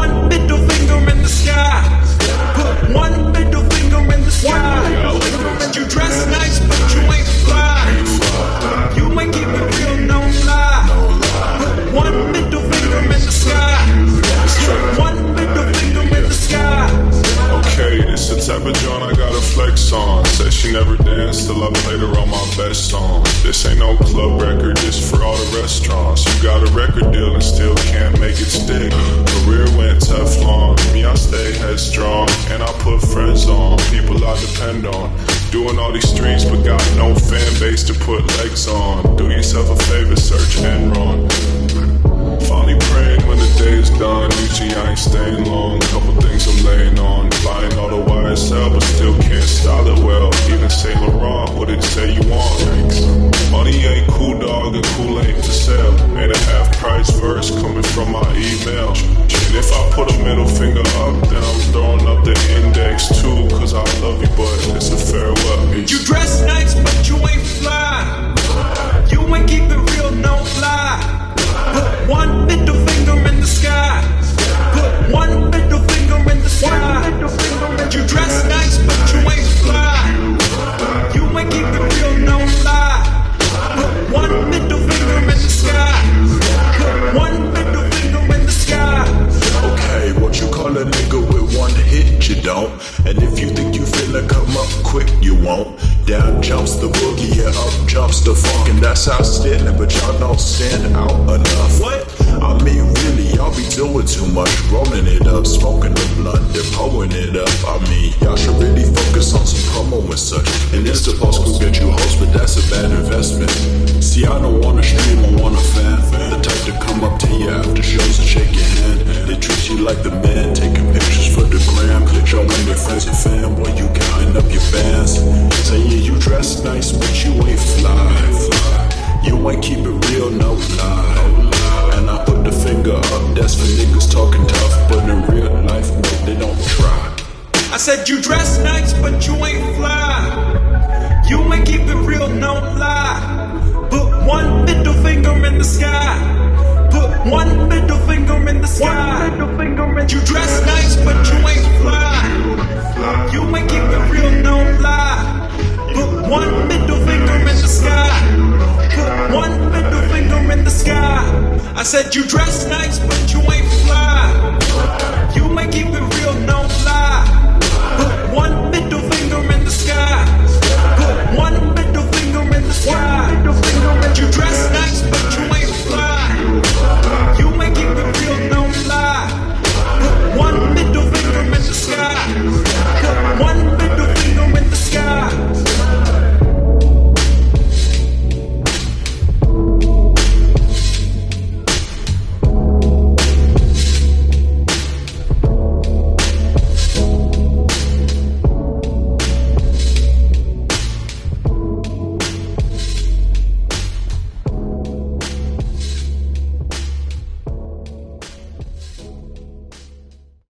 one middle finger in the sky. Put one middle finger in the sky. You dress nice, but you ain't best song. This ain't no club record, this for all the restaurants. You got a record deal and still can't make it stick. Career went tough Teflon, me I stay headstrong. And I put friends on, people I depend on. Doing all these streams, but got no fan base to put legs on. Do yourself a favor, search and Enron. I long. Couple things I'm laying on. Buying all the YSL, but still can't style it well. Even Saint Laurent, what it say you want? Money ain't cool, dog, and cool ain't for sale. Made a half price verse coming from my email. And if I put a middle finger up, then you don't. And if you think you finna come up quick, you won't. Down jumps the boogie, yeah, up jumps the funk, and that's how outstanding, but y'all don't stand out enough. What? I mean, really, y'all be doing too much, rolling it up, smoking the blunt, then pulling it up. I mean, y'all should really focus on some promo and such. And this supposed to get you host, but that's a bad investment. See, I don't want to stream, I wanna fan. The type to come up to you after shows and shake your hand. They treat you like the man, taking said, You dress nice, but you ain't fly. You ain't keep it real, no lie. Put one middle finger in the sky. Put one middle finger in the sky. you dress nice, but you ain't fly. You ain't keep it real, no lie. Put one middle finger in the sky. Put one middle finger in the sky. I said, You dress nice, but you ain't.